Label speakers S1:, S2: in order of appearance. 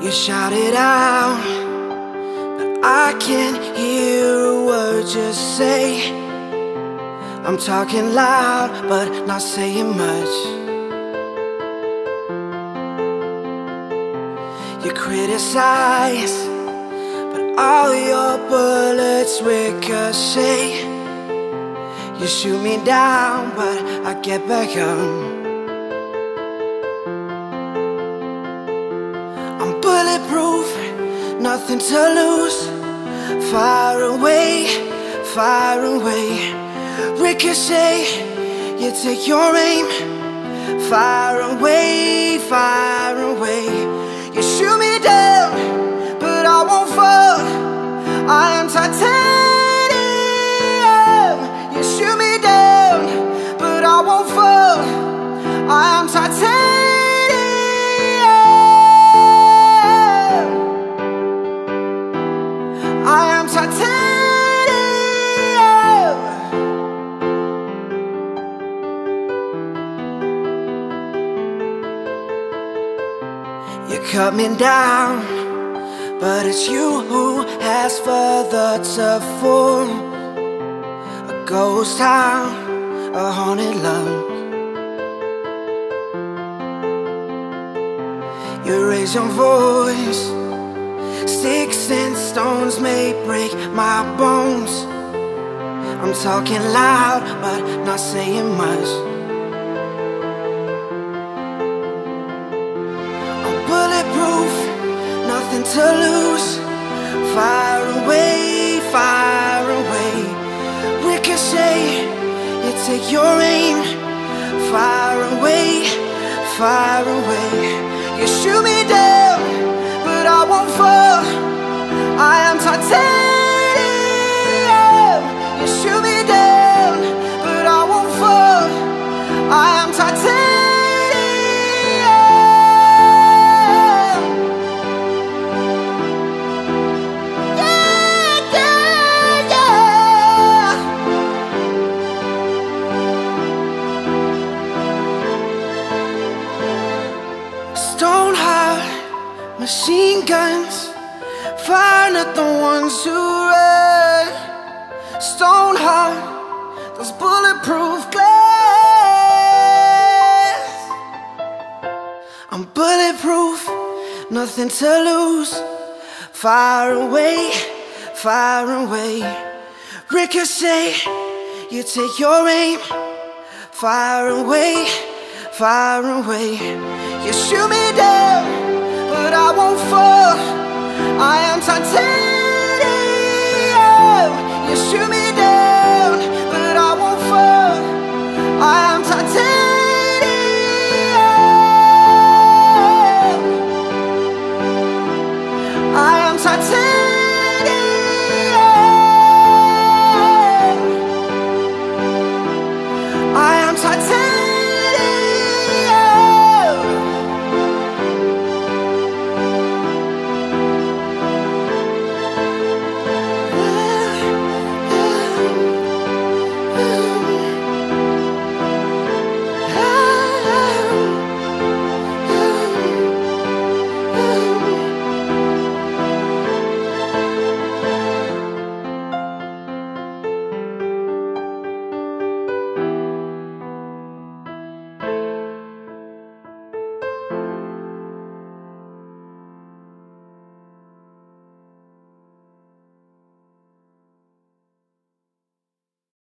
S1: You shout it out, but I can't hear a word you say. I'm talking loud, but not saying much. You criticize, but all your bullets ricochet. You shoot me down, but I get back up. Nothing to lose. Far away, far away. Ricochet, you take your aim. Far away, far away. You shoot me down, but I won't fall. I am titanium. You shoot me down, but I won't fall. I am titanium. You cut me down, but it's you who has further to fall. A ghost town, a haunted love. You raise your voice. Sticks and stones may break my bones. I'm talking loud, but not saying much. Nothing to lose. Far away, far away. Ricochet, you take your aim. Far away, far away. You shoot me down, machine guns, fire not the ones who run. Stone heart, those bulletproof glass. I'm bulletproof, nothing to lose. Far away, far away. Ricochet, you take your aim. Far away, far away. You shoot me down, but I won't fall. I am titanium.